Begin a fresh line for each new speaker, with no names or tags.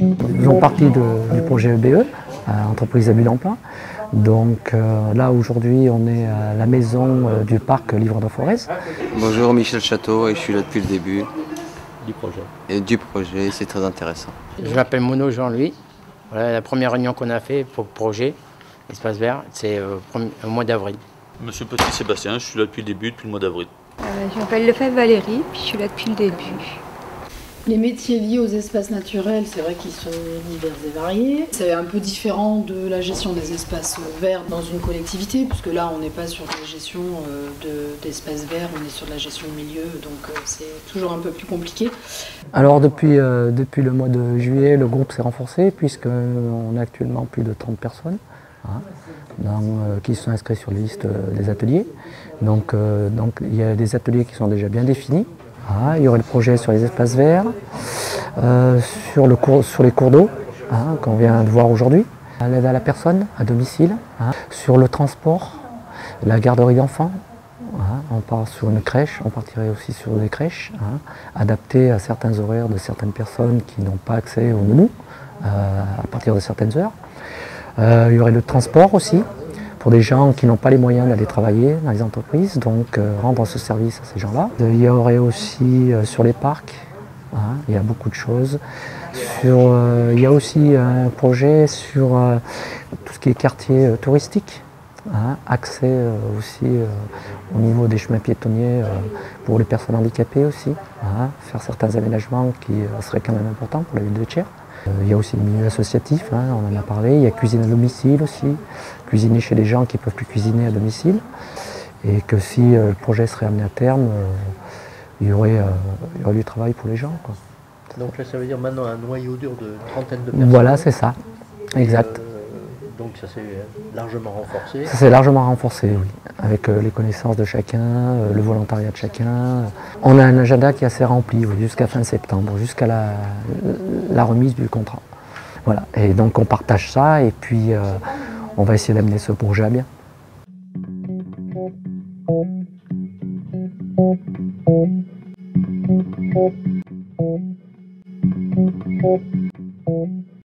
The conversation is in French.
Nous faisons partie du projet EBE, euh, entreprise à but d'emploi. Donc euh, là aujourd'hui on est à la maison euh, du parc Livre de Forez.
Bonjour Michel Château et je suis là depuis le début.
Du projet.
Et du projet, c'est très intéressant.
Je m'appelle Mono Jean-Louis. Voilà, la première réunion qu'on a fait pour le projet Espace Vert, c'est au mois d'avril.
Monsieur Petit Sébastien, je suis là depuis le début, depuis le mois d'avril.
je m'appelle Lefebvre Valérie, puis je suis là depuis le début.
Les métiers liés aux espaces naturels, c'est vrai qu'ils sont divers et variés. C'est un peu différent de la gestion des espaces verts dans une collectivité, puisque là, on n'est pas sur la gestion euh, d'espaces verts, on est sur la gestion de milieu, donc euh, c'est toujours un peu plus compliqué.
Alors depuis, euh, depuis le mois de juillet, le groupe s'est renforcé, puisqu'on a actuellement plus de 30 personnes. Hein, qui sont inscrits sur les listes des ateliers. Donc, donc il y a des ateliers qui sont déjà bien définis. Ah, il y aurait le projet sur les espaces verts, euh, sur, le sur les cours d'eau, hein, qu'on vient de voir aujourd'hui, l'aide à la personne, à domicile, hein. sur le transport, la garderie d'enfants, hein. on part sur une crèche, on partirait aussi sur des crèches, adaptées à certains horaires de certaines personnes qui n'ont pas accès au nounou euh, à partir de certaines heures. Euh, il y aurait le transport aussi, pour des gens qui n'ont pas les moyens d'aller travailler dans les entreprises, donc euh, rendre ce service à ces gens-là. Il y aurait aussi euh, sur les parcs, hein, il y a beaucoup de choses. Sur, euh, il y a aussi un projet sur tout ce qui est quartier touristique, hein, accès aussi au niveau des chemins piétonniers pour les personnes handicapées aussi, hein, faire certains aménagements qui seraient quand même importants pour la ville de Thiers. Euh, il y a aussi le milieu associatif, hein, on en a parlé. Il y a cuisine à domicile aussi, cuisiner chez des gens qui ne peuvent plus cuisiner à domicile. Et que si euh, le projet serait amené à terme, euh, il, y aurait, du travail pour les gens.
Donc là, ça veut dire maintenant un noyau dur de trentaine de personnes.
Voilà, c'est ça, exact.
Donc ça s'est largement renforcé.
Ça s'est largement renforcé, oui, avec les connaissances de chacun, le volontariat de chacun. On a un agenda qui est assez rempli jusqu'à fin septembre, jusqu'à la, la remise du contrat. Voilà, et donc on partage ça et puis euh, on va essayer d'amener ce projet à bien.